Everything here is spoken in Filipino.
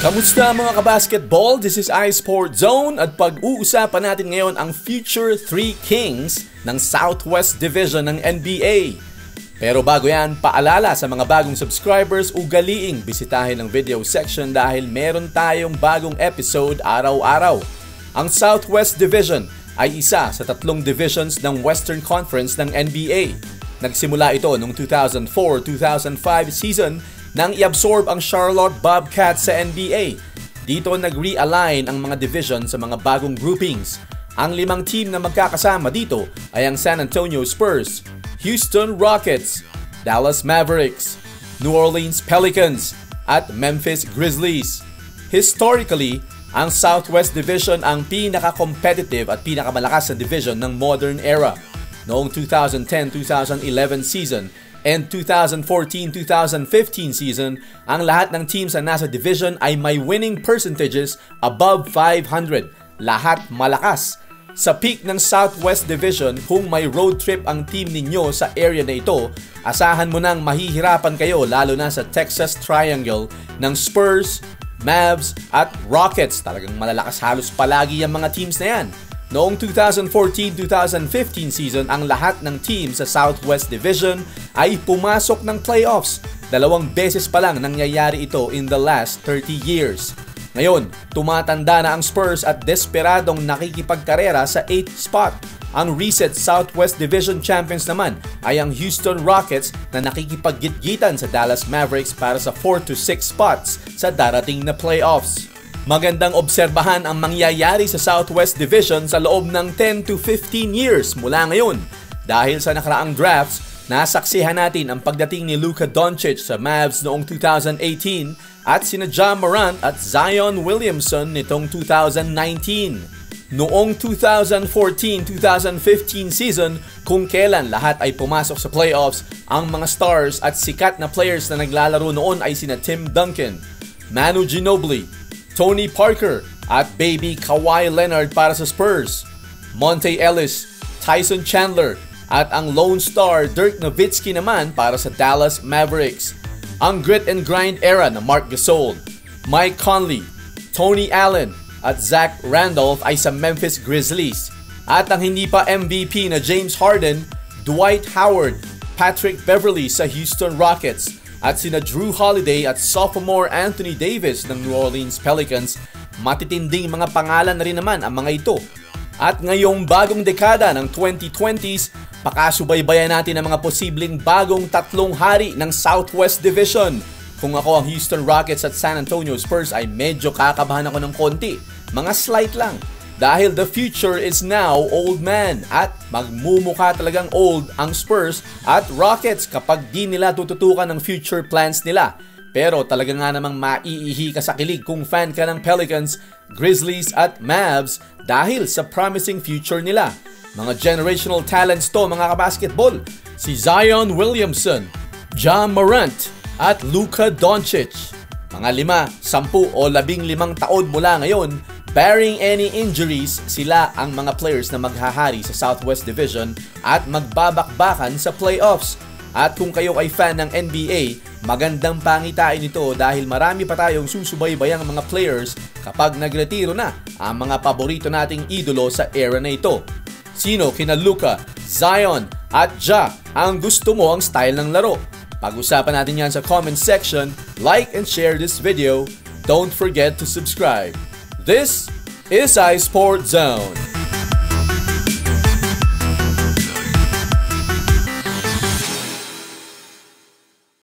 Kamusta mga kabasketball? This is iSport Zone at pag-uusapan natin ngayon ang future 3 Kings ng Southwest Division ng NBA. Pero bago yan, paalala sa mga bagong subscribers, ugaliing bisitahin ang video section dahil meron tayong bagong episode araw-araw. Ang Southwest Division ay isa sa tatlong divisions ng Western Conference ng NBA. Nagsimula ito noong 2004-2005 season nang i-absorb ang Charlotte Bobcats sa NBA. Dito nag-realign ang mga division sa mga bagong groupings. Ang limang team na magkakasama dito ay ang San Antonio Spurs, Houston Rockets, Dallas Mavericks, New Orleans Pelicans, at Memphis Grizzlies. Historically, ang Southwest Division ang pinaka-competitive at pinakamalakas na division ng modern era. Noong 2010-2011 season, and 2014-2015 season, ang lahat ng teams na nasa division ay may winning percentages above 500. Lahat malakas. Sa peak ng Southwest Division, kung may road trip ang team ninyo sa area na ito, asahan mo nang mahihirapan kayo lalo na sa Texas Triangle ng Spurs, Mavs at Rockets. Talagang malalakas halos palagi ang mga teams na yan. Noong 2014-2015 season, ang lahat ng team sa Southwest Division ay pumasok ng playoffs. Dalawang beses pa lang nangyayari ito in the last 30 years. Ngayon, tumatanda na ang Spurs at desperadong nakikipagkarera sa 8th spot. Ang reset Southwest Division champions naman ay ang Houston Rockets na nakikipaggitgitan sa Dallas Mavericks para sa 4 to 6 spots sa darating na playoffs. Magandang obserbahan ang mangyayari sa Southwest Division sa loob ng 10 to 15 years mula ngayon. Dahil sa nakaraang drafts, nasaksihan natin ang pagdating ni Luka Doncic sa Mavs noong 2018 at sina Ja Morant at Zion Williamson nitong 2019. Noong 2014-2015 season, kung kailan lahat ay pumasok sa playoffs, ang mga stars at sikat na players na naglalaro noon ay sina Tim Duncan, Manu Ginobili, Tony Parker at baby Kawhi Leonard para sa Spurs, Monte Ellis, Tyson Chandler at ang Lone Star Dirk Nowitzki naman para sa Dallas Mavericks. Ang grit and grind era na Mark Gasol, Mike Conley, Tony Allen at Zach Randolph ay sa Memphis Grizzlies. At ang hindi pa MVP na James Harden, Dwight Howard, Patrick Beverly sa Houston Rockets at sina Drew Holiday at sophomore Anthony Davis ng New Orleans Pelicans, matitinding mga pangalan na rin naman ang mga ito. At ngayong bagong dekada ng 2020s, pakasubaybayan natin ang mga posibleng bagong tatlong hari ng Southwest Division. Kung ako ang Houston Rockets at San Antonio Spurs ay medyo kakabahan ako ng konti. Mga slight lang. Dahil the future is now old man at magmumukha talagang old ang Spurs at Rockets kapag di nila tututukan ng future plans nila. Pero talaga nga namang maiihi ka sa kilig kung fan ka ng Pelicans, Grizzlies at Mavs dahil sa promising future nila. Mga generational talents to mga kabasketball. Si Zion Williamson, John Morant at Luka Doncic. Mga lima, sampu o labing limang taon mula ngayon Barring any injuries, sila ang mga players na maghahari sa Southwest Division at magbabakbakan sa playoffs. At kung kayo ay fan ng NBA, magandang pangitain ito dahil marami pa tayong susubaybayang mga players kapag nagretiro na ang mga paborito nating idolo sa era na ito. Sino kina Luka, Zion at Ja ang gusto mo ang style ng laro? Pag-usapan natin yan sa comment section, like and share this video. Don't forget to subscribe. This is iSport Zone.